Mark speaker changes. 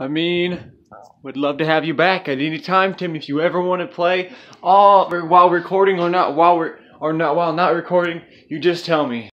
Speaker 1: I mean, would love to have you back at any time, Tim. If you ever want to play, all while recording or not, while we're or not while not recording, you just tell me.